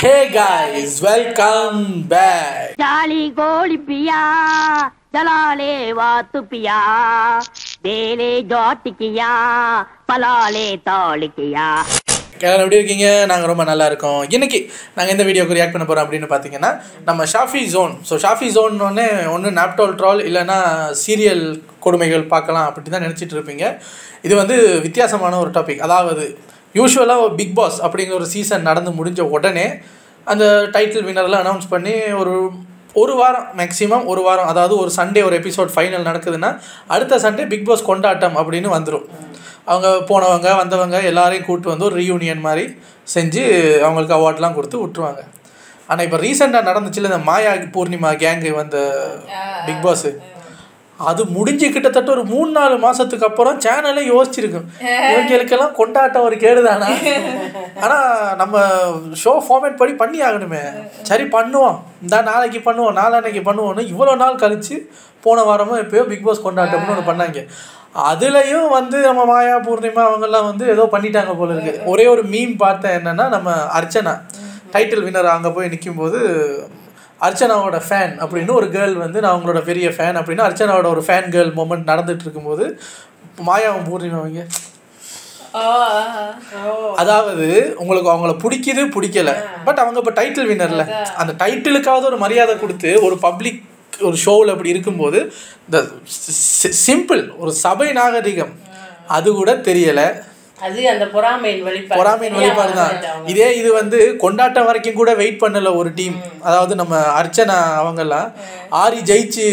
ஹே guys welcome back ஜாலி கோழிப்பியா ஜலாலே வாத்துப்பியா வேலே ஜாட்டிக்கியா பலாலே தாளிக்கியா எல்லாரும் எப்படி இருக்கீங்க? நாங்கள் ரொம்ப நல்லா இருக்கோம். இன்றைக்கி நாங்கள் எந்த வீடியோக்கு ரியாக்ட் பண்ண போகிறோம் அப்படின்னு பார்த்தீங்கன்னா நம்ம ஷாஃபி ஜோன் ஸோ ஷாஃபி ஜோன்னொன்னே ஒன்று நாப்டால் ட்ரால் இல்லைன்னா சீரியல் கொடுமைகள் பார்க்கலாம் அப்படின்னு தான் நினச்சிட்டு இருப்பீங்க. இது வந்து வித்தியாசமான ஒரு டாபிக் அதாவது யூஸ்வலாக பிக் பாஸ் அப்படிங்கிற ஒரு சீசன் நடந்து முடிஞ்ச உடனே அந்த டைட்டில் வினர்லாம் அனௌன்ஸ் பண்ணி ஒரு ஒரு வாரம் மேக்ஸிமம் ஒரு வாரம் அதாவது ஒரு சண்டே ஒரு எபிசோட் ஃபைனல் நடக்குதுன்னா அடுத்த சண்டே பிக் பாஸ் கொண்டாட்டம் அப்படின்னு வந்துடும் அவங்க போனவங்க வந்தவங்க எல்லாரையும் கூப்பிட்டு வந்து ஒரு ரீயூனியன் மாதிரி செஞ்சு அவங்களுக்கு அவார்ட்லாம் கொடுத்து விட்டுருவாங்க. ஆனால் இப்போ ரீசெண்டாக நடந்துச்சுல இந்த மாயா பூர்ணிமா கேங்கு வந்த பிக் பாஸு அது முடிஞ்சு கிட்டத்தட்ட ஒரு மூணு நாலு மாசத்துக்கு அப்புறம் சேனலே யோசிச்சிருக்கும். இவங்களுக்கெல்லாம் கொண்டாட்டம் ஒரு கேடுதானா? ஆனால் நம்ம ஷோ ஃபார்மேட் படி பண்ணி ஆகணுமே சரி பண்ணுவோம். இந்த நாளைக்கு பண்ணுவோம் நாளான்னைக்கு பண்ணுவோம்னு இவ்வளோ நாள் கழிச்சு போன வாரமும் எப்பயோ பிக் பாஸ் கொண்டாட்டம்னு ஒன்று பண்ணாங்க. அதுலேயும் வந்து நம்ம மாயா பூர்ணிமா அவங்கெல்லாம் வந்து ஏதோ பண்ணிட்டாங்க போல இருக்கு. ஒரே ஒரு மீம் பார்த்தேன் என்னன்னா நம்ம அர்ச்சனா டைட்டில் வின்னர் அங்கே போய் நிற்கும் போது அர்ச்சனாவோட ஃபேன் அப்படின்னு ஒரு கேர்ள் வந்து நான் அவங்களோட பெரிய ஃபேன் அப்படின்னு அர்ச்சனாவோட ஒரு ஃபேன் கேர்ள் மூமெண்ட் நடந்துட்டு இருக்கும்போது மாயாவும் பூர்ணிமா அவங்க அதாவது உங்களுக்கு அவங்கள பிடிக்குது பிடிக்கல. பட் அவங்க இப்போ டைட்டில் வின்னர்ல அந்த டைட்டிலுக்காவது ஒரு மரியாதை கொடுத்து ஒரு பப்ளிக் ஒரு ஷோவில் அப்படி இருக்கும்போது இந்த சிம்பிள் ஒரு சபை நாகரிகம். அது கூட தெரியலை. அது அந்த பொறாமையின் வெளிப்பாடு. பொறாமையின் வெளிப்பாடு தான் இதே இது வந்து கொண்டாட்டம் வரைக்கும் கூட வெயிட் பண்ணல ஒரு டீம் அதாவது நம்ம அர்ச்சனா அவங்கெல்லாம் ஆரி ஜெயிச்சு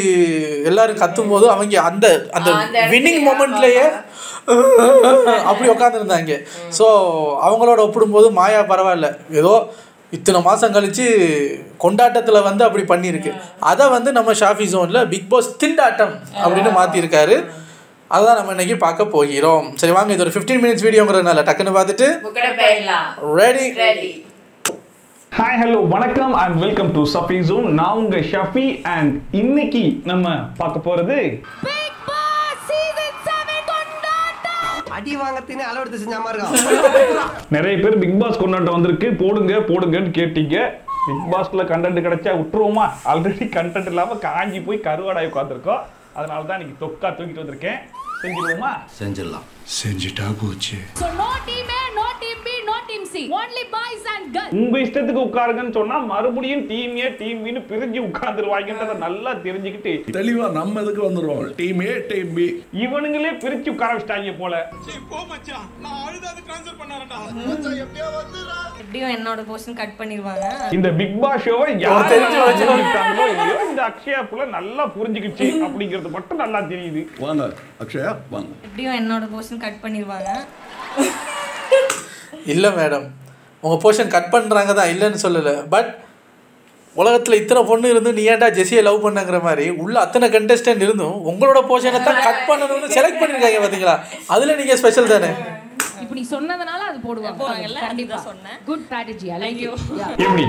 எல்லாரும் கத்தும் போது அவங்க அந்த அந்த வின்னிங் மொமெண்ட்லயே அப்படி உட்காந்துருந்தாங்க ஸோ அவங்களோட ஒப்பிடும்போது மாயா பரவாயில்ல. ஏதோ இத்தனை மாதம் கழிச்சு கொண்டாட்டத்தில் வந்து அப்படி பண்ணியிருக்கு. அதை வந்து நம்ம ஷாஃபி ஜோனில் பிக் பாஸ் திண்டாட்டம் அப்படின்னு மாற்றிருக்காரு அதுதான் நம்ம இன்னைக்கு பார்க்க போகிறோம். சரி வாங்க இது ஒரு ஃபிஃப்டீன் மினிட்ஸ் வீடியோங்கிறதுனால டக்குன்னு பார்த்துட்டு ரெடி ரெடி ஹாய் ஹலோ வணக்கம் and welcome to Shafi Zone நான் உங்க ஷஃபி அண்ட் இன்னைக்கு நம்ம பார்க்க போறது அடி வாங்கத்தினே அளவெடுத்து செஞ்ச மாதிரி இருக்கும். நிறைய பேர் பிக் பாஸ் கொண்டாட்டம் வந்திருக்கு. போடுங்க போடுங்கன்னு கேட்டீங்க. பிக் பாஸ்ல கண்டென்ட் கிடைச்சா விட்டுருவோமா? ஆல்ரெடி கண்டென்ட் இல்லாம காஞ்சி போய் கருவாடாய் உட்காந்துருக்கோம் அதனால தான் இன்னைக்கு தொக்கா தூக்கிட்டு வந்திருக்கேன். 升级了吗？升级了。And girls. உங்க இஷ்டத்துக்கு உட்காருங்கன்னு சொன்னா மறுபடியும் டீம் ஏ டீம் பின்னு பிரிஞ்சு உட்கார்ந்துருவாங்கன்றத நல்லா தெரிஞ்சுக்கிட்டு தெளிவா நம்ம இதுக்கு வந்துருவோம்? டீம் ஏ டீம் பி இவனுங்களே பிரிச்சு உட்கார வச்சிட்டாங்க போல. எப்படியும் என்னோட போர்ஷன் கட் பண்ணிடுவாங்க. இந்த பிக் பாஸ் ஷோவை யார் தெரிஞ்சு இல்லையோ இந்த அக்ஷயா புல நல்லா புரிஞ்சுக்கிச்சு அப்படிங்கிறது மட்டும் நல்லா தெரியுது. வாங்க அக்ஷயா வாங்க. எப்படியும் என்னோட போர்ஷன் கட் பண்ணிடுவாங்க இல்லை மேடம் உங்கள் போர்ஷன் கட் பண்ணுறாங்க தான் இல்லைன்னு சொல்லலை. பட் உலகத்தில் இத்தனை பொண்ணு இருந்து நீ ஏன்டா ஜெஸியை லவ் பண்ணங்கிற மாதிரி உள்ள அத்தனை கண்டஸ்டன்ட் இருந்தும் உங்களோட போர்ஷனை தான் கட் பண்ணணும்னு செலக்ட் பண்ணியிருக்காங்க பார்த்தீங்களா அதில் நீங்கள் ஸ்பெஷல் தானே? இப்ப நீ சொன்னதுனால அது போடுவாங்க. கண்டிப்பா. சொன்னேன். Good Yeah. எப்படி?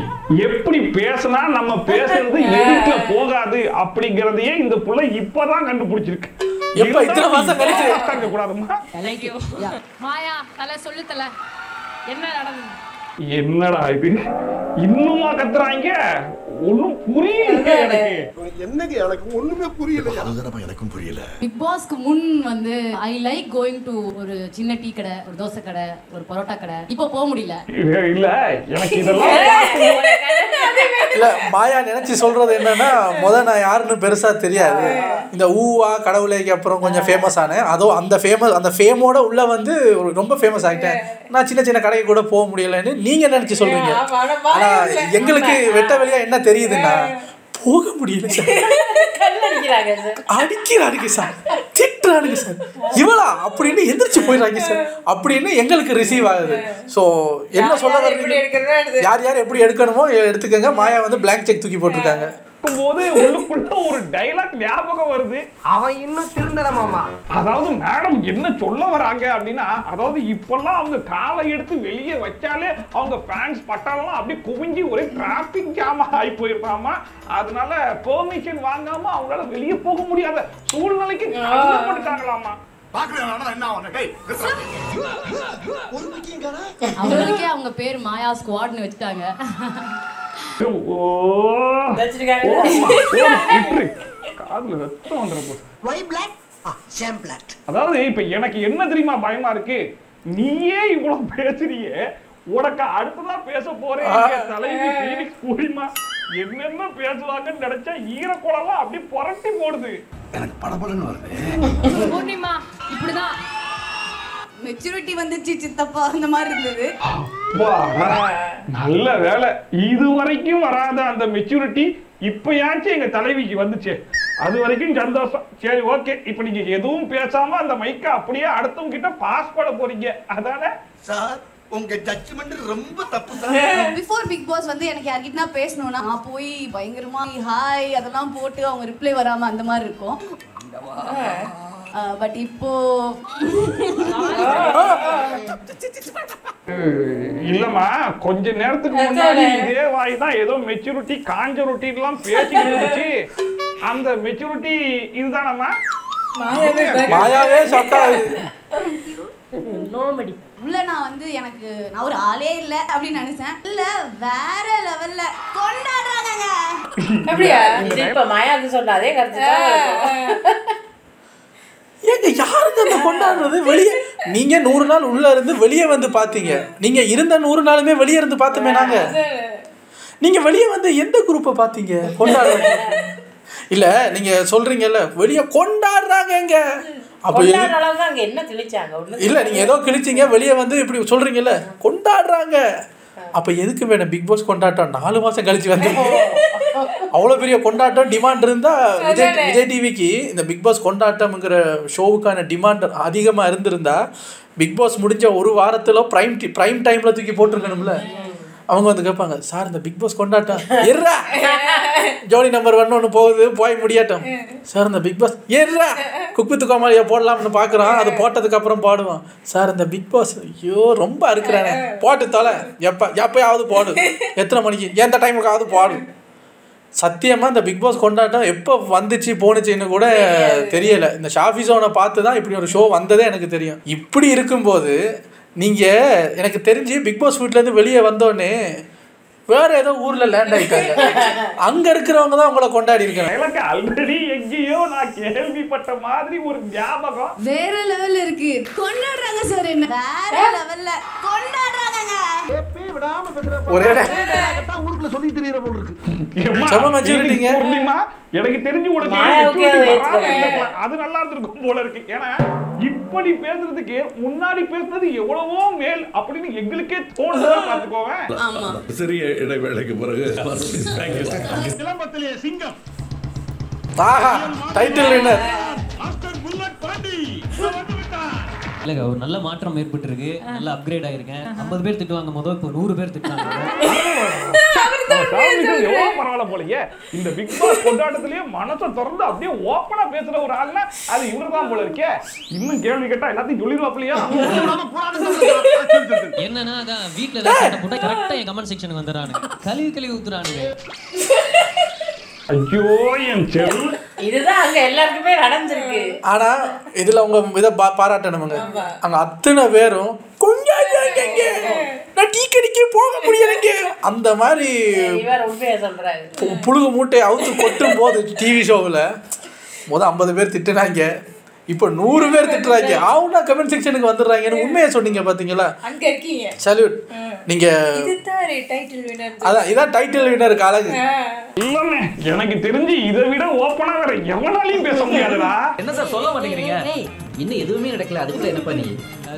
எப்படி பேசினா நம்ம பேசுறது எதுக்கு போகாது அப்படிங்கறதையே இந்த புள்ள இப்பதான் கண்டுபிடிச்சிருக்கு. எப்ப இத்தனை மாசம் கழிச்சு? கூடாதுமா. மாயா தல சொல்லு தல என்ன நடந்தது என்னடா இது? இன்னுமா கத்துறாங்க? ஒண்ணும் புரியல எனக்கு. அதுதான் எனக்கும் புரியல. பிக் பாஸ்க்கு முன் வந்து ஐ லைக் கோயிங் டு ஒரு சின்ன டீ கடை ஒரு தோசை கடை ஒரு பரோட்டா கடை. இப்போ போக முடியல. இல்ல, எனக்கு இதெல்லாம் இல்லை மாயா நினச்சி சொல்கிறது என்னன்னா முத நான் யாருன்னு பெருசாக தெரியாது. இந்த ஊவா கடவுளைக்கு அப்புறம் கொஞ்சம் ஃபேமஸ் ஆனேன். அதோ அந்த ஃபேமஸ் அந்த ஃபேமோட உள்ள வந்து ஒரு ரொம்ப ஃபேமஸ் ஆகிட்டேன் நான் சின்ன சின்ன கடைக்கு கூட போக முடியலைன்னு நீங்கள் நினச்சி சொல்கிறீங்க மாயா ஆனால். எங்களுக்கு வெட்ட வெளியாக என்ன தெரியுதுன்னா போக முடியல சார். அடிக்கிறானுங்க சார். திட்டுறானுங்க சார். இவளா? அப்படின்னு எந்திரிச்சு போயிடுறாங்க சார். அப்படின்னு எங்களுக்கு ரிசீவ் ஆகுது. ஸோ என்ன சொல்ல எடுத்து. யார் யார் எப்படி எடுக்கணுமோ எடுத்துக்கங்க. மாயா வந்து பிளாங்க் செக் தூக்கி போட்டிருக்காங்க. போது உள்ளுக்குள்ள ஒரு டைலாக் ஞாபகம் வருது. அவன் இன்னும் திருந்தல மாமா. அதாவது மேடம் என்ன சொல்ல வராங்க அப்படின்னா அதாவது இப்பெல்லாம் அவங்க காலை எடுத்து வெளியே வச்சாலே அவங்க ஃபேன்ஸ் பட்டாளெல்லாம் அப்படியே குவிஞ்சு ஒரே டிராபிக் ஜாம் ஆகி போயிருப்பாமா அதனால பெர்மிஷன் வாங்காம அவங்களால வெளியே போக முடியாத சூழ்நிலைக்கு டேய் அவங்களுக்கே அவங்க பேர் மாயா ஸ்குவாட்னு வச்சுட்டாங்க. காதுல ரத்தம் வந்துட போகுது ஒய் பிளாக் பிளாக் அதாவது இப்ப எனக்கு என்ன தெரியுமா பயமா இருக்கு நீயே இவ்வளவு பேசுறியே உனக்கு அடுத்ததா பேச போறேன் தலைவி பீனிக்ஸ் பூரிமா என்னென்ன பேசுவாங்கன்னு நினைச்சா ஈரக்குளம்லாம் அப்படியே புரட்டி போடுது எனக்கு படபடன்னு வருது பூர்ணிமா இப்படிதான் மெச்சூரிட்டி வந்துச்சு சித்தப்பா அந்த மாதிரி இருந்தது. நல்ல வேலை. இது வரைக்கும் வராத அந்த மெச்சூரிட்டி இப்பயாச்சும் எங்க தலைவிக்கு வந்துச்சு. அது வரைக்கும் சந்தோஷம். சரி ஓகே இப்போ நீங்க எதுவும் பேசாம அந்த மைக்க அப்படியே அடுத்தவங்க கிட்ட பாஸ் பண்ண போறீங்க. அதானே? சார் உங்க ஜட்ஜ்மெண்ட் ரொம்ப தப்பு சார். பிஃபோர் பிக் பாஸ் வந்து எனக்கு யார்கிட்ட பேசணும்னா நான் போய் பயங்கரமா ஹாய் அதெல்லாம் போட்டு அவங்க ரிப்ளை வராம அந்த மாதிரி இருக்கும். பட் இப்போ இல்லம்மா கொஞ்ச நேரத்துக்கு முன்னாடி இதே வாய் தான் ஏதோ மெச்சூரிட்டி காஞ்ச ரொட்டிலாம் பேசிக்கிட்டு இருந்துச்சு. அந்த மெச்சூரிட்டி இதுதானம்மா? மாயாவே சாப்பிட்டா நோமடி உள்ள நான் வந்து எனக்கு நான் ஒரு ஆளே இல்ல அப்படின்னு நினைச்சேன். இல்ல வேற லெவல்ல கொண்டாடுறாங்க அப்படியா? இப்ப மாயாவுக்கு சொன்ன அதே கருத்து ஏங்க யாருங்க அந்த கொண்டாடுறது? வெளியே நீங்க நூறு நாள் உள்ள இருந்து வெளியே வந்து பாத்தீங்க நீங்க இருந்த நூறு நாளுமே வெளியே இருந்து பார்த்தோமே நாங்க. நீங்க வெளியே வந்து எந்த குரூப்பை பாத்தீங்க கொண்டாடுறது. இல்ல நீங்க சொல்றீங்கல்ல வெளியே கொண்டாடுறாங்கங்க அப்ப எது- கொண்டாடுற அளவுக்கு அங்க என்ன ஒண்ணு இல்ல நீங்க ஏதோ கிழிச்சீங்க வெளியே வந்து இப்படி சொல்றீங்கல்ல கொண்டாடுறாங்க. அப்ப எதுக்கு வேணும் பிக் பாஸ் கொண்டாட்டம்? நாலு மாசம் கழிச்சு வந்து. அவ்வளவு பெரிய கொண்டாட்டம் டிமாண்ட் இருந்தா விஜய் விஜய் டிவிக்கு இந்த பிக் பாஸ் கொண்டாட்டம்ங்கிற ஷோவுக்கான டிமாண்ட் அதிகமா இருந்திருந்தா பிக் பாஸ் முடிஞ்ச ஒரு வாரத்துல பிரைம் பிரைம் டைம்ல தூக்கி போட்டிருக்கணும்ல. அவங்க வந்து கேட்பாங்க சார் இந்த பிக் பாஸ் கொண்டாட்டம் எர்ரா! ஜோடி நம்பர் ஒன் ஒன்று போகுது போய் முடியாட்டும். சார் இந்த பிக் பாஸ் ஏறா குக்கு துக்காமலியா போடலாம்னு பார்க்குறான். அது போட்டதுக்கு அப்புறம் பாடுவான். சார் இந்த பிக் பாஸ் ஐயோ ரொம்ப அறுக்கிறானே. போட்டு தொலை. எப்போ எப்பயாவது போடு. எத்தனை மணிக்கு எந்த டைமுக்காவது போடு. சத்தியமாக இந்த பிக் பாஸ் கொண்டாட்டம் எப்போ வந்துச்சு போணுச்சுன்னு கூட தெரியல. இந்த ஷாஃபி ஜோனை பார்த்து தான் இப்படி ஒரு ஷோ வந்ததே எனக்கு தெரியும். இப்படி இருக்கும்போது நீங்கள் எனக்கு தெரிஞ்சு பிக் பாஸ் வீட்டிலேருந்து வெளியே வந்தோடனே வேற ஏதோ ஊரில் லேண்ட் ஆகிட்டாங்க அங்கே இருக்கிறவங்க தான் உங்களை கொண்டாடி இருக்காங்க. எனக்கு ஆல்ரெடி எங்கேயோ நான் கேள்விப்பட்ட மாதிரி ஒரு ஞாபகம். வேற லெவல்ல இருக்கு. கொண்டாடுறாங்க சார் என்ன? வேற லெவல்ல ஒரே ஊருக்குள்ள சொல்லி தெரியற போல இருக்கு. ஏம்மா, செம maturity-ங்க. பூர்ணிமா, எனக்கு தெரிஞ்சு உனக்கு மாயாவுக்கே maturity அது வராம ஏத்துக்கல. இருந்திருக்கலாம். அது நல்லா இருந்திருக்கும் போல இருக்கு. ஏன்னா இப்படி பேசுறதுக்கு முன்னாடி பேசுனது எவ்வளவோ மேல் அப்படின்னு எங்களுக்கே தோணுதா பாத்துக்கோவேன் சிறிய இடைவேளைக்கு பிறகு சிலம்பத்திலே சிங்கம். ஆஹா title winner master Bullet Pandi. இதோ வந்து விட்டார் இல்லைங்க ஒரு நல்ல மாற்றம் ஏற்பட்டிருக்கு. நல்ல அப்கிரேட் ஆயிருக்கேன். ஐம்பது பேர் திட்டுவாங்க முதல் இப்போ நூறு பேர் திட்டுவாங்க பரவாயில்ல போலயே. இந்த பிக் பாஸ் கொண்டாட்டத்திலேயே மனசை திறந்து அப்படியே ஓப்பனா பேசுற ஒரு ஆள்னா அது இவர்தான் போல இருக்கே. இன்னும் கேள்வி கேட்டா எல்லாத்தையும் சொல்லிடுவாப்லையா என்னன்னா அதான் போட்டா கரெக்டா என் கமெண்ட் செக்ஷனுக்கு வந்துடுறானுங்க. கழுவி கழுவி ஊத்துறானுங்க. ஐயோ என் செல் இதுதான் அங்க எல்லாருக்குமே நடந்திருக்கு. ஆனா இதுல உங்க இதை பா பாராட்டணுமுங்க. அங்க அத்தனை பேரும் கொண்டாடுறாங்க நான் டீ கடைக்கு போக முடியலைங்க அந்த மாதிரி புழுகு மூட்டையை அவுத்து கொட்டும் போது டிவி ஷோவில் முத ஐம்பது பேர் திட்டுனாங்க. இப்போ நூறு பேர் திட்டுறாங்க. ஆவுனா கமெண்ட் செக்ஷனுக்கு வந்துடுறாங்கன்னு உண்மையை சொன்னீங்க பாத்தீங்களா? அங்க இருக்கீங்க. சல்யூட் நீங்க இதுதான் டைட்டில் வினர் அதான் இதான் டைட்டில் வினருக்கு அழகு எனக்கு தெரிஞ்சு இதை விட ஓப்பனா வேற எவனாலையும் பேச முடியாதுடா. என்ன சார் சொல்ல மாட்டேங்கிறீங்க? இன்னும் எதுவுமே நடக்கல. அதுக்குள்ள என்ன பண்ணி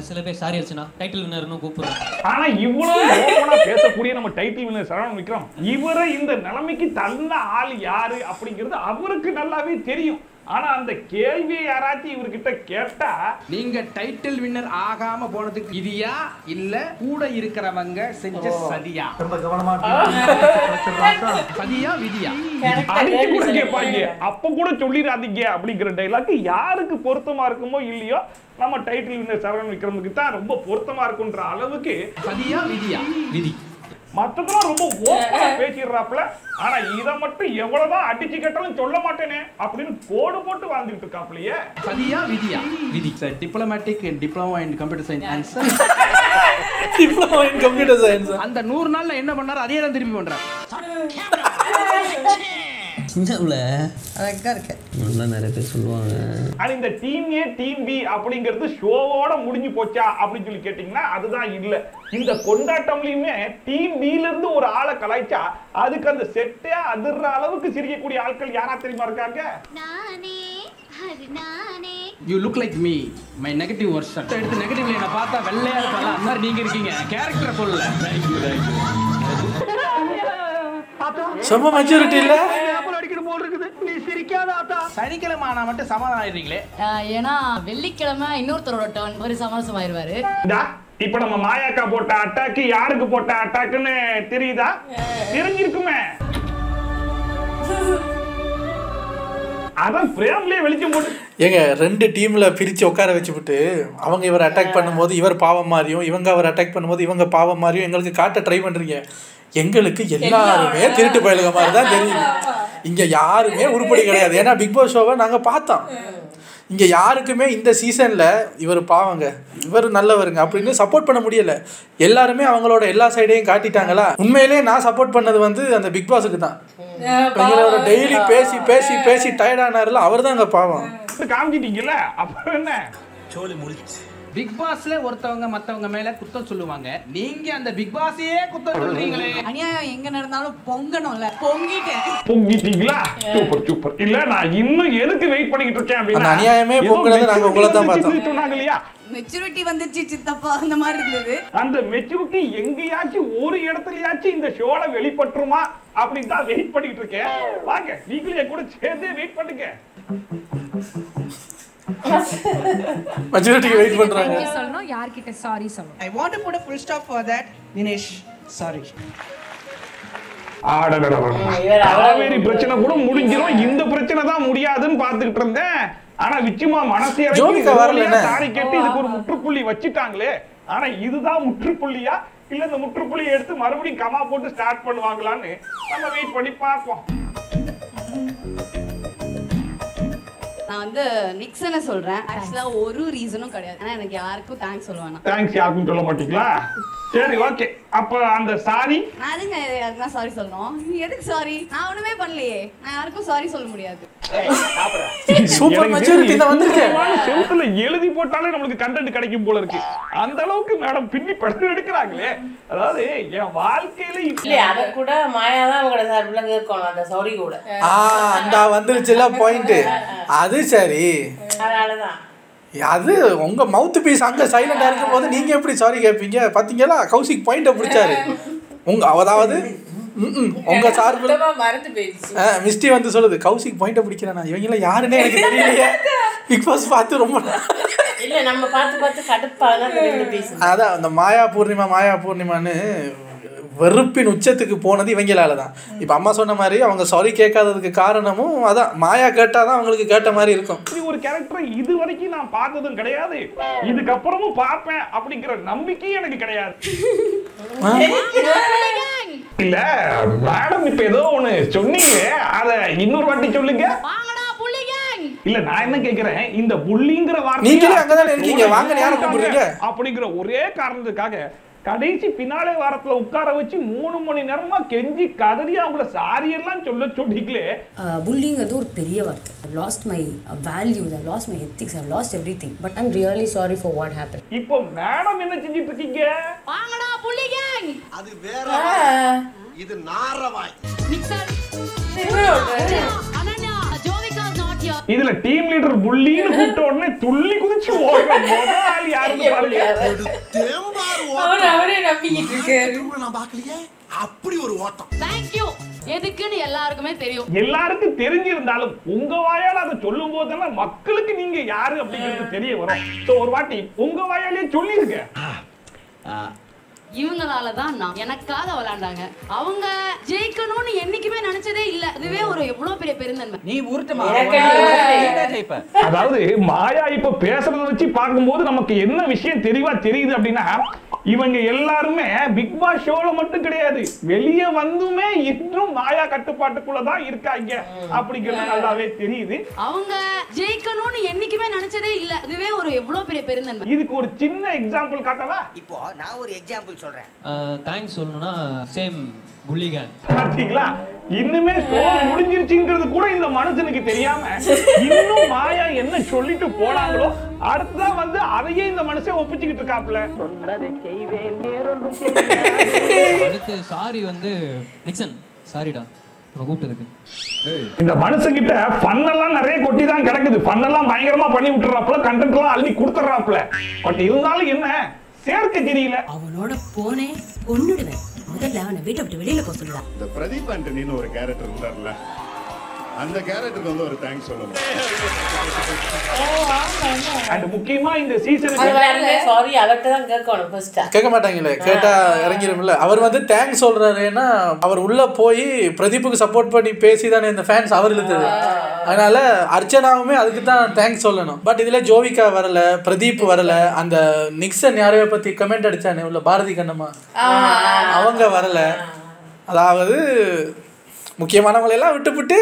சில பேர் சாரி அர்ச்சனா. டைட்டில் வின்னர்னு கூப்பிடுறோம் ஆனா இவ்வளவு ஓப்பனா பேசக்கூடிய நம்ம டைட்டில் வினர் சரவணன் விக்ரம் இவரை இந்த நிலைமைக்கு தள்ள ஆள் யாரு அப்படிங்கிறது அவருக்கு நல்லாவே தெரியும். ஆனா அந்த கேள்வியை யாராச்சும் இவர்கிட்ட கேட்டா நீங்க டைட்டில் வின்னர் ஆகாம போனதுக்கு விதியா இல்ல கூட இருக்கிறவங்க செஞ்ச சதியா? ரொம்ப கவனமா சதியா விதியா? அடிச்சு கூட கேட்பாங்க. அப்ப கூட சொல்லிடாதீங்க அப்படிங்கிற டைலாக் யாருக்கு பொருத்தமா இருக்குமோ இல்லையோ நம்ம டைட்டில் வின்னர் சரவணன் விக்ரமுக்கு தான் ரொம்ப பொருத்தமா இருக்குன்ற அளவுக்கு சதியா விதியா? விதி. மத்ததெல்லாம் ரொம்ப ஓப்பனா பேசிடுறாப்ல ஆனா இத மட்டும் எவ்வளவுதான் அடிச்சு கேட்டாலும் சொல்ல மாட்டேனே அப்படின்னு கோடு போட்டு வாழ்ந்துட்டு இருக்காப்லயே சதியா விதியா? விதி. Sir diplomatic diploma in computer science diploma in computer science அந்த நூறு நாள்ல என்ன பண்ணாரு அதே தான் திருப்பி பண்றாரு சின்னவுல அழகா இருக்க நல்லா நிறைய பேர் சொல்லுவாங்க. ஆனா இந்த டீம் ஏ டீம் பி அப்படிங்கிறது ஷோவோட முடிஞ்சு போச்சா அப்படின்னு சொல்லி கேட்டீங்கன்னா அதுதான் இல்ல. இந்த கொண்டாட்டம்லயுமே டீம் பில இருந்து ஒரு ஆளை கலாய்ச்சா அதுக்கு அந்த செட்டே அதிர்ற அளவுக்கு சிரிக்கக்கூடிய ஆட்கள் யாரா தெரியுமா இருக்காங்க? You look like me my negative version எடுத்து நெகட்டிவ்ல என்ன பார்த்தா வெள்ளையா இருப்பல அந்த மாதிரி நீங்க இருக்கீங்க. கேரக்டரை சொல்லல. செம்ம மெச்சூரிட்டி இல்ல? போல் இருக்குது நீ சிரிக்காத ஆத்தா. சனிக்கிழமை ஆனா மட்டும் சமாதானம் ஆயிடுறீங்களே ஏன்னா வெள்ளிக்கிழமை இன்னொருத்தரோட டர்ன் ஒரு சமரசம் ஆயிருவாரு இந்தா, இப்ப நம்ம மாயாக்கா போட்ட அட்டாக்கு யாருக்கு போட்ட அட்டாக்குன்னு தெரியுதா? தெரிஞ்சிருக்குமே. அதான் பிரேம்லயே வெளிச்சம் போட்டு. ஏங்க ரெண்டு டீம்ல பிரிச்சு உட்கார வச்சுவிட்டு அவங்க இவர் அட்டாக் பண்ணும்போது இவர் பாவம் மாதிரியும் இவங்க அவர் அட்டாக் பண்ணும்போது இவங்க பாவம் மாதிரியும் எங்களுக்கு காட்ட ட்ரை பண்றீங்க. எங்களுக்கு எல்லாருமே திருட்டு பயலுக மாதிரி தான் தெரியுது. இங்க யாருமே உருப்படி கிடையாது. ஏன்னா பிக் பாஸ் ஷோவை நாங்க பார்த்தோம். இங்க யாருக்குமே இந்த சீசன்ல இவர் பாவங்க இவர் நல்லவருங்க அப்படின்னு சப்போர்ட் பண்ண முடியல. எல்லாருமே அவங்களோட எல்லா சைடையும் காட்டிட்டாங்களா? உண்மையிலேயே நான் சப்போர்ட் பண்ணது வந்து அந்த பிக் பாஸுக்கு தான். எங்களோட டெய்லி பேசி பேசி பேசி டயர்டானார்ல அவர் தாங்க பாவம். காமிச்சிட்டீங்கல்ல? அப்புறம் என்ன? சோலி முடிச்சு பிக் பாஸ்ல ஒருத்தவங்க மத்தவங்க மேல குத்தம் சொல்லுவாங்க. நீங்க அந்த பிக் பாஸையே குத்தம் சொல்றீங்களே. அநியாயம் எங்க நடந்தாலும் பொங்கணும்ல. பொங்கிட்டேன் பொங்கிட்டீங்களா? Super super. இல்ல நான் இன்னும் எதுக்கு வெயிட் பண்ணிட்டு இருக்கேன் அப்படின்னா அந்த அநியாயமே ஏதோ பொங்குனது நாங்க உங்களை தான் பார்த்தோம். சொன்னாங்க இல்லையா மெச்சூரிட்டி வந்துச்சு சித்தப்பா அந்த மாதிரி இருந்தது. அந்த மெச்சூரிட்டி எங்கேயாச்சும் ஒரு இடத்துலயாச்சும் இந்த ஷோல வெளிப்பட்டுருமா அப்படின்னு தான் வெயிட் பண்ணிட்டு இருக்கேன். வாங்க நீங்களும் என் கூட சேர்ந்து வெயிட் பண்ணுங்க. மெச்சூரிட்டிக்கு வெயிட் பண்றாங்க. தேங்க்யூ சொல்லணும் யார்கிட்ட சாரி சொல்லணும்? I want to put a full stop for that. Sorry. Kaveri பிரச்சனை கூட முடிஞ்சிரும். இந்த பிரச்சனை தான் முடியாதுன்னு பார்த்துக்கிட்டு இருந்தேன். ஆனா விச்சுமா மனசு? சாரி கேட்டு இதுக்கு ஒரு முற்றுப்புள்ளி வச்சுட்டாங்களே. ஆனா இதுதான் முற்றுப்புள்ளியா? இல்ல இந்த முற்றுப்புள்ளியை எடுத்து மறுபடியும் கமா போட்டு ஸ்டார்ட் பண்ணுவாங்களான்னு நம்ம வெயிட் பண்ணி பார்ப்போம். நான் வந்து நிக்சனை சொல்றேன். ஆக்சுவலா ஒரு ரீசனும் கிடையாது. ஆனா எனக்கு யாருக்கும் தேங்க்ஸ் சொல்லுவேன் தேங்க்ஸ் யாருக்கும் சொல்ல மாட்டீங்களா? சரி ஓகே அப்ப அந்த சாரி? நான் எதுங்க யாருக்குன்னா சாரி சொல்லணும்? நீ எதுக்கு சாரி? நான் ஒண்ணுமே பண்ணலையே. நான் யாருக்கும் சாரி சொல்ல முடியாது. சூப்பர் மெச்சூரிட்டி தான் வந்துருச்சு செவுத்துல எழுதி போட்டாலே நம்மளுக்கு கண்டென்ட் கிடைக்கும் போல இருக்கு. அந்த அளவுக்கு மேடம் பின்னி படம் எடுக்கிறாங்களே. அதாவது என் வாழ்க்கையில இல்ல அத கூட மாயா தான் அவங்களோட சார்பில் கேட்கணும் அந்த சாரி கூட. ஆ அந்த வந்துருச்சுல பாயிண்ட் அது சரி. அதனாலதான். அது உங்க மவுத் பீஸ் அங்க சைலண்டா இருக்கும் போது நீங்க எப்படி சாரி கேட்பீங்க பாத்தீங்களா? கௌசிக் பாயிண்ட பிடிச்சாரு. உங்க அதாவது ம்ம், உங்க சார்பில் மிஸ்டி வந்து சொல்லுது கௌசிக் பாயிண்ட பிடிக்கிறேன் இவங்களாம் யாருன்னே எனக்கு தெரியலையே. பிக் பாஸ் பார்த்து ரொம்ப அதான் அந்த மாயா பூர்ணிமா மாயா பூர்ணிமான்னு வெறுப்பின் உச்சத்துக்கு போனது இவங்களால தான் இப்போ அம்மா சொன்ன மாதிரி அவங்க சாரி கேட்காததுக்கு காரணமும் அதான். மாயா கேட்டாதான் அவங்களுக்கு கேட்ட மாதிரி இருக்கும். இப்படி ஒரு கேரக்டர் இது வரைக்கும் நான் பார்த்ததும் கிடையாது. இதுக்கப்புறமும் பார்ப்பேன் அப்படிங்கிற நம்பிக்கையும் எனக்கு கிடையாது. இல்ல மேடம் இப்ப ஏதோ ஒண்ணு சொன்னீங்க. அத இன்னொரு வாட்டி சொல்லுங்க. இல்ல நான் என்ன கேக்குறேன்? இந்த புள்ளிங்கிற வார்த்தை நீங்களே அங்கதானே இருக்கீங்க. வாங்கன்னு யாரை கூப்பிடுறீங்க? அப்படிங்கிற ஒரே காரணத்துக்காக கடைசி பின்னாலே வாரத்துல உட்கார வச்சு மூணு மணி நேரமா கெஞ்சி கதறி அவங்கள சாரி எல்லாம் சொல்ல சொன்னீங்களே புல்லிங்கிறது ஒரு பெரிய வார்த்தை. I lost my values I lost my ethics I lost everything but I'm really sorry for what happen இப்போ மேடம் என்ன செஞ்சிட்டு இருக்கீங்க வாங்கடா புள்ளி கேங் அது வேற இது நாரவாய் இதுல டீம் லீடர் புள்ளின்னு கூப்பிட்ட உடனே துள்ளி குதிச்சு ஓடுற முத ஆள் யாருன்னு பாருங்க. அவரு அவரே நம்பிக்கிட்டு இருக்காரு. நான் பார்க்கலையே? அப்படி ஒரு ஓட்டம். எதுக்குன்னு எல்லாருக்குமே தெரியும். எல்லாருக்கும் தெரிஞ்சிருந்தாலும் உங்க வாயால அதை சொல்லும் போதெல்லாம் மக்களுக்கு நீங்க யாரு அப்படிங்கிறது தெரிய வரும். சோ ஒரு வாட்டி உங்க வாயாலே சொல்லிருங்க. இவங்களால தான் நான் எனக்காக விளையாண்டாங்க அவங்க ஜெயிக்கணும்னு என்னைக்குமே நினைச்சதே இல்ல. அதுவே ஒரு எவ்வளவு பெரிய பெருந்தன்மை. நீ உருட்டுமா? ஜெயிப்ப? அதாவது மாயா இப்ப பேசுறத வச்சு பார்க்கும்போது நமக்கு என்ன விஷயம் தெளிவா தெரியுது அப்படின்னா இவங்க எல்லாருமே பிக் பாஸ் ஷோல மட்டும் கிடையாது. வெளியே வந்துமே இன்னும் மாயா கட்டுப்பாட்டுக்குள்ள தான் இருக்காங்க. அப்படிங்கிறது நல்லாவே தெரியுது. அவங்க ஜெயிக்கணும்னு என்னைக்குமே நினைச்சதே இல்ல. அதுவே ஒரு எவ்வளவு பெரிய பெருந்தன்மை. இதுக்கு ஒரு சின்ன எக்ஸாம்பிள் காட்டவா? இப்போ நான் ஒரு எக்ஸாம்பிள் சொல்றேன். தேங்க்ஸ் சொல்லணும்னா சேம் பாத்தீங்களா இன்னுமே ஷோ முடிஞ்சிருச்சுங்கிறது கூட இந்த மனுஷனுக்கு தெரியாம இன்னும் மாயா என்ன சொல்லிட்டு போனாங்களோ அடுத்ததான் வந்து அதையே இந்த மனுஷன் ஒப்பிச்சுக்கிட்டு இருக்காப்ல அடுத்து சாரி வந்து நிக்சன். சாரிடா கூப்பிட்டதுக்கு. இந்த மனுஷங்கிட்ட ஃபன்னெல்லாம் நிறைய கொட்டி தான் கிடக்குது. ஃபன்னெல்லாம் பயங்கரமா பண்ணி விட்டுறாப்புல கண்டென்ட் எல்லாம் அள்ளி கொடுத்துறாப்புல. பட் இருந்தாலும் என்ன? சேர்க்க தெரியல. அவனோட போனே கொன்னுடுவேன். முதல்ல அவனை வீட்டை விட்டு வெளியில போக சொல்லலாம் இந்த பிரதீப் ஆண்டனின்னு ஒரு கேரக்டர் இருந்தார்ல அந்த கேரக்டருக்கு வந்து ஒரு தேங்க்ஸ் சொல்லணும். அண்ட் முக்கியமா இந்த சீசனுக்கு எல்லாருமே சாரி அவர்கிட்ட தான் கேட்கணும் ஃபர்ஸ்டா கேட்க மாட்டாங்களே கேட்டா இறங்கிரும்ல. அவர் வந்து தேங்க்ஸ் சொல்றாரு ஏன்னா அவர் உள்ள போய் பிரதீப்புக்கு சப்போர்ட் பண்ணி பேசி தானே இந்த ஃபேன்ஸ் அவர் இழுத்தது. அதனால அர்ச்சனாவுமே அதுக்கு தான் தேங்க்ஸ் சொல்லணும். பட் இதுல ஜோவிகா வரல பிரதீப் வரல அந்த நிக்சன் யாரையோ பத்தி கமெண்ட் அடிச்சானே உள்ள பாரதி கண்ணம்மா. அவங்க வரல. அதாவது முக்கியமானவங்களை எல்லாம் விட்டுப்புட்டு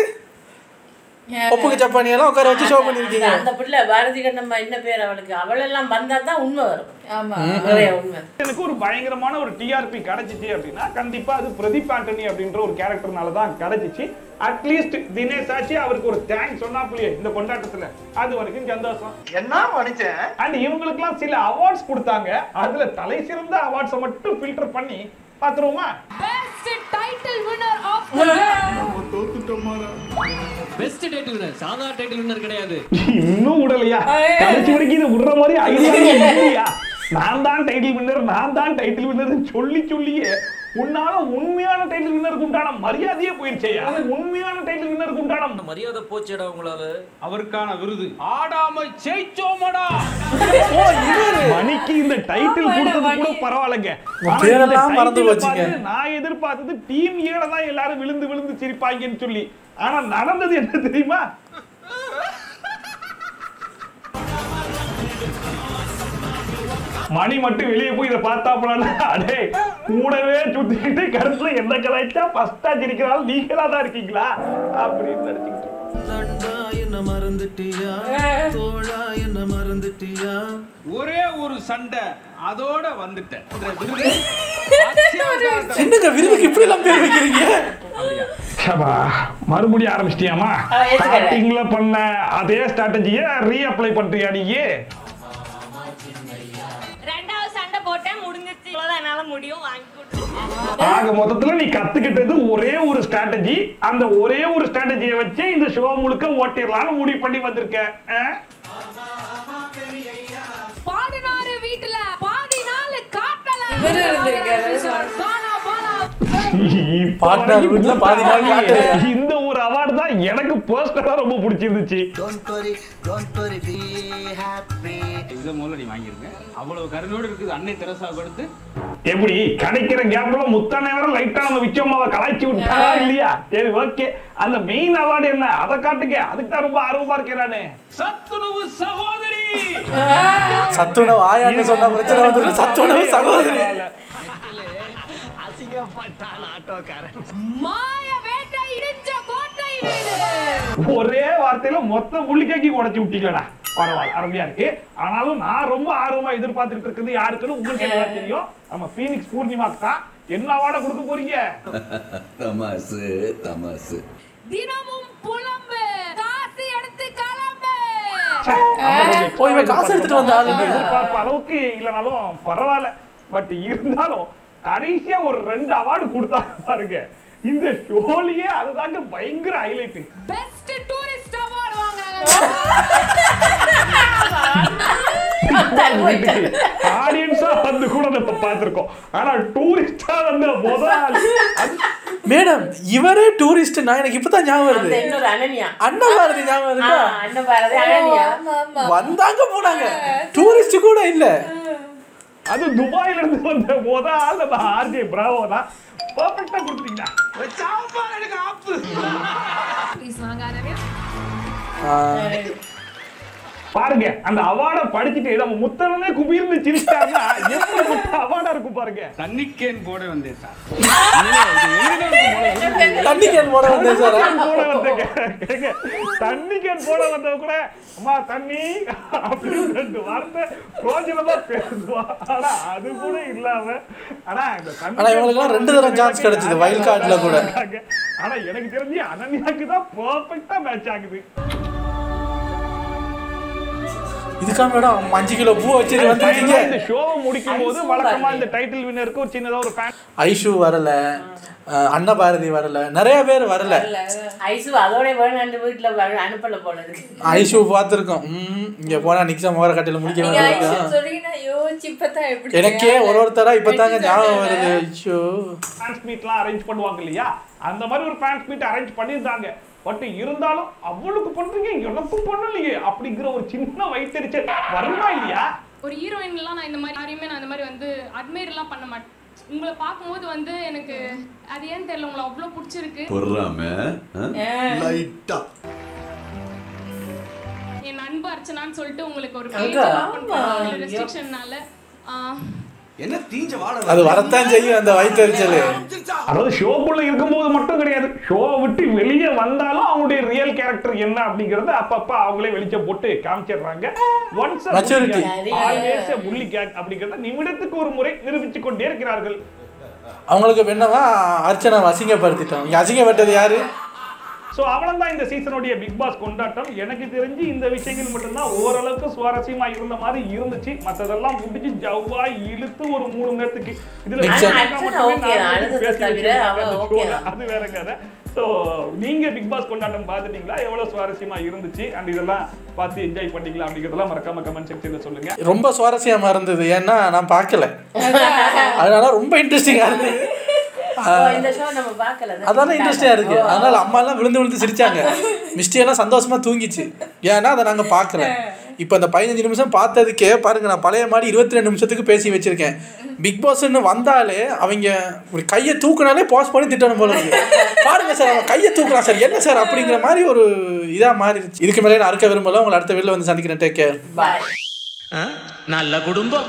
ஒப்புக்கு சப்பானி எல்லாம் உட்கார வச்சு ஷோ பண்ணிருக்கீங்க. அந்த பிள்ளை பாரதி கண்ணம்மா என்ன பேர் அவளுக்கு? அவளெல்லாம் வந்தா தான் உண்மை வரும். ஆமா. உண்மை. எனக்கு ஒரு பயங்கரமான ஒரு டிஆர்பி கிடைச்சிச்சு அப்படின்னா கண்டிப்பா அது பிரதீப் ஆண்டனி அப்படின்ற ஒரு கேரக்டர்னால தான் கிடைச்சிச்சு. அட்லீஸ்ட் தினேஷ் ஆச்சு அவருக்கு ஒரு தேங்க்ஸ் சொன்னாப்புலையே இந்த கொண்டாட்டத்துல. அது வரைக்கும் சந்தோஷம். என்ன மனுஷன்? அண்ட் இவங்களுக்குலாம் சில அவார்ட்ஸ் கொடுத்தாங்க. அதுல தலை சிறந்த அவார்ட்ஸை மட்டும் ஃபில்டர் பண்ணி பாத்துருவோமா best title winner of best title winner சாதாரண டைட்டில் வின்னர் கிடையாது. இன்னும் விடலையா? கடைசி வரைக்கும் இது விடுற மாதிரி ஐடியா இல்லையா? நான் தான் டைட்டில் வின்னர் நான் தான் டைட்டில் வின்னர் சொல்லி சொல்லியே. உன்னால உண்மையான டைட்டில் வின்னருக்கு உண்டான மரியாதையே போயிருச்சேயா உண்மையான டைட்டில் வின்னருக்கு உண்டான மரியாதை போச்சேடா உங்களால. அவருக்கான விருது. ஆடாம ஜெயிச்சோமடா. மணிக்கு இந்த டைட்டில் கொடுத்தது கூட பரவாயில்லைங்க. மறந்து title போச்சுங்க. நான் எதிர்பார்த்தது டீம் ஏழ தான் எல்லாரும் விழுந்து விழுந்து சிரிப்பாங்கன்னு சொல்லி. ஆனா நடந்தது என்ன தெரியுமா? மணி மட்டும் வெளியே போய் இதை பார்த்தாப்புல அடே கூடவே சுத்திக்கிட்டு கருத்துல என்ன கலாய்ச்சா? ஃபர்ஸ்டா சிரிக்கிறாலும் நீங்களா தான் இருக்கீங்களா? அப்படின்னு நினைச்சுக்கிட்டு என்ன மறந்துட்டியா? தோழா என்ன மறந்துட்டியா? ஒரே ஒரு சண்டை. அதோட வந்துட்டேன். என்னங்க விருதுக்கு இப்படி எல்லாம் பேர் வைக்கிறீங்க? மறுபடியும் ஆரம்பிச்சிட்டியாமா. ஸ்டார்டிங்ல பண்ண அதே ஸ்ட்ராட்டஜியை ரீஅப்ளை பண்றியா நீயே? ஆக மொத்தத்துல நீ கத்துக்கிட்டது ஒரே ஒரு ஸ்ட்ராட்டஜி அந்த ஒரே ஒரு ஸ்ட்ராட்டஜியை வச்சு இந்த ஷோ முழுக்க ஓட்டிடலாம்னு முடிவு பண்ணி வந்திருக்க? பாடினாரு வீட்டுல பாதி நாள் காட்டல. இவரு இருந்திருக்காரு. இந்த ஒரு அவார்டு தான் எனக்கு பர்சனலா ரொம்ப பிடிச்சிருந்துச்சு. இதை முதல்ல நீ வாங்கிருங்க. அவ்வளவு கருணோடு இருக்குது அன்னை தெரசா கொடுத்து எப்படி? கிடைக்கிற கேப்ல முத்தானே வர லைட்டா நம்ம விச்சோமாவை கலாய்ச்சி விட்டாரா இல்லையா? சரி ஓகே அந்த மெயின் அவார்டு என்ன? அதை காட்டுங்க. அதுக்கு தான் ரொம்ப ஆர்வமா இருக்கேன் நானு. சத்துணவு சகோதரி! சத்துணவு ஆயான்னு சொன்ன பிரச்சனை வந்து சத்துணவு சகோதரி. மாய வேட்டை இடிஞ்ச கோட்டை வீடு. ஒரே வார்த்தையில மொத்த புள்ளிக்காக்கி உடைச்சு விட்டீங்களா பரவாயில்ல அருமையா இருக்கு. ஆனாலும் நான் ரொம்ப ஆர்வமா எதிர்பார்த்துட்டு இருக்குது யாருக்குன்னு உங்களுக்கு என்ன தெரியும். நம்ம பீனிக்ஸ் பூர்ணிமாக்கு தான் என்ன அவார்டை கொடுக்க போறீங்க? தமாசு தமாசு. தினமும் புலம்பு காசு எடுத்து கிளம்பு காசு எடுத்துட்டு வந்த ஆளு. எதிர்பார்ப்பு அளவுக்கு இல்லைனாலும் பரவாயில்ல. பட் இருந்தாலும் கடைசியா ஒரு ரெண்டு அவார்டு கொடுத்தாங்க பாருங்க. இந்த ஷோலயே அதுதாங்க பயங்கர ஹைலைட் பெஸ்ட் டூரிஸ்ட் அவார்ட் வாங்குறாங்க. ஆடியன்ஸா வந்து கூட நம்ம பார்த்திருக்கோம். ஆனா டூரிஸ்டா வந்த முதல். மேடம் இவரே டூரிஸ்ட் நான் எனக்கு இப்பதான் ஞாபகம் வருது. இன்னொரு அனன்யா. அண்ணா பாரதி ஞாபகம் இருக்கா? வந்தாங்க போனாங்க. டூரிஸ்ட் கூட இல்ல. அது துபாயில இருந்து வந்த முத ஆள் நம்ம ஆர்ஜே பிராவோ தான். பர்ஃபெக்ட்டா கொடுத்துட்டீங்களா? சாம்பார் எனக்கு ஆப்பு. ப்ளீஸ் வாங்க அனன்யா. பாருங்க அந்த அவார்டை படிச்சுட்டு நம்ம முத்தனே குபீர்னு சிரிச்சாருன்னா எப்படி அவார்டா இருக்கும் பாருங்க தண்ணி கேன் போட வந்தேன் சார் தண்ணி கேன் போட வந்தேன் சார். போட வந்தேங்க. போட வந்தவ கூட அம்மா தண்ணி அப்படின்னு ரெண்டு வார்த்தை பிரோஜனமா பேசுவா ஆனா அது கூட இல்லாம ஆனா இந்த தண்ணி ஆனா இவங்களுக்கெல்லாம் ரெண்டு தடவை chance கிடைச்சது, wild cardல கூட. ஆனா எனக்கு தெரிஞ்சு அனன்யாக்கு தான் பெர்ஃபெக்ட்டா மேட்ச் ஆகுது இதுக்கா மேடம் அஞ்சு கிலோ பூ வச்சுட்டு வந்திருக்கீங்க. இந்த ஷோவை முடிக்கும் போது வழக்கமா இந்த டைட்டில் வின்னருக்கு ஒரு சின்னதா ஒரு ஃபேன் ஐஷு வரல. அன்னபாரதி வரல. நிறைய பேர் வரல. ஐசு அதோட வேணும் வீட்டுல அனுப்பல போல ஐஷு பார்த்துருக்கோம். ம் இங்க போனா நிக்ஷா மோர கட்டையில முடிக்க ஐஷு எனக்கே ஒரு ஒருத்தரா இப்பதாங்க ஞாபகம் வருது ஐயோ ஃபேன்ஸ் மீட்லாம் அரேஞ்ச் பண்ணுவாங்க இல்லையா? அந்த மாதிரி ஒரு ஃபேன்ஸ் மீட் அரேஞ்ச் பண்ணியிருந்தாங்க. பட் இருந்தாலும் அவளுக்கு பண்றீங்க எனக்கும் பண்ணலையே அப்படிங்கிற ஒரு சின்ன வயிற்றுச்சல். வருமா இல்லையா? ஒரு ஹீரோயின்லாம் நான் இந்த மாதிரி யாரையுமே நான் இந்த மாதிரி வந்து எல்லாம் பண்ண மாட்டேன் உங்களை பார்க்கும்போது வந்து எனக்கு அது ஏன்னு தெரியல உங்களை அவ்வளோ பிடிச்சிருக்கு. பொறாம லைட்டா. என் நண்பு அர்ச்சனான்னு சொல்லிட்டு உங்களுக்கு ஒரு. ரெஸ்ட்ரிக்ஷன்னால என்ன தீஞ்ச வாட அது வரத்தான் செய்யும் அந்த வயிற்றுச்சல் அதாவது ஷோக்குள்ள இருக்கும்போது மட்டும் கிடையாது. ஷோவை விட்டு வெளியே வந்தாலும் அவங்களுடைய ரியல் கேரக்டர் என்ன அப்படிங்கறத அப்பப்ப அவங்களே வெளிச்சம் போட்டு காமிச்சிடுறாங்க. ஒன்ஸ். ஆல்வேஸ் முள்ளி கேட் அப்படிங்கறத நிமிடத்துக்கு ஒரு முறை நிரூபித்துக் கொண்டே இருக்கிறார்கள். அவங்களுக்கு என்னவா அர்ச்சனை அசிங்கப்படுத்திட்டோம். இங்க அசிங்கப்பட்டது யாரு? சோ அவ்வளவுதான் இந்த சீசனுடைய பிக் பாஸ் கொண்டாட்டம். எனக்கு தெரிஞ்சு இந்த விஷயங்கள் மட்டும்தான் ஓரளவுக்கு சுவாரஸ்யமா இருந்த மாதிரி இருந்துச்சு. மத்ததெல்லாம் முடிஞ்சு ஜவ்வாய் இழுத்து ஒரு மூணு நேரத்துக்கு. இதுல. அது வேற கதை. ஸோ நீங்க பிக் பாஸ் கொண்டாட்டம் பார்த்துட்டீங்களா? எவ்வளவு சுவாரஸ்யமா இருந்துச்சு? அண்ட் இதெல்லாம் பார்த்து என்ஜாய் பண்ணீங்களா அப்படிங்கறதெல்லாம் மறக்காம கமெண்ட் செக்ஷன்ல சொல்லுங்க. ரொம்ப சுவாரஸ்யமா இருந்தது. ஏன்னா நான் பார்க்கல. அதனால ரொம்ப இன்ட்ரெஸ்டிங்கா இருந்தது. அதான இன்ட்ரெஸ்டிங்கா இருக்கு. அதனால அம்மா எல்லாம் விழுந்து விழுந்து சிரிச்சாங்க. மிஸ்டி எல்லாம் சந்தோஷமா தூங்கிச்சு. ஏன்னா அதை நாங்க பார்க்கல. இப்போ அந்த பதினஞ்சு நிமிஷம் பார்த்ததுக்கே பாருங்க நான் பழைய மாதிரி இருபத்தி ரெண்டு நிமிஷத்துக்கு பேசி வச்சிருக்கேன். பிக் பாஸ்ன்னு வந்தாலே அவங்க ஒரு கையை தூக்குனாலே பாஸ் பண்ணி திட்டணும் போல இருக்கு. பாருங்க சார் அவன் கையை தூக்குறான் சார். என்ன சார் அப்படிங்கிற மாதிரி ஒரு இதா மாறிடுச்சு. இதுக்கு மேலே நான் அறுக்க விரும்பல. உங்களை அடுத்த வீட்டில் வந்து சந்திக்கிறேன். டேக் கேர் நல்ல குடும்பம்.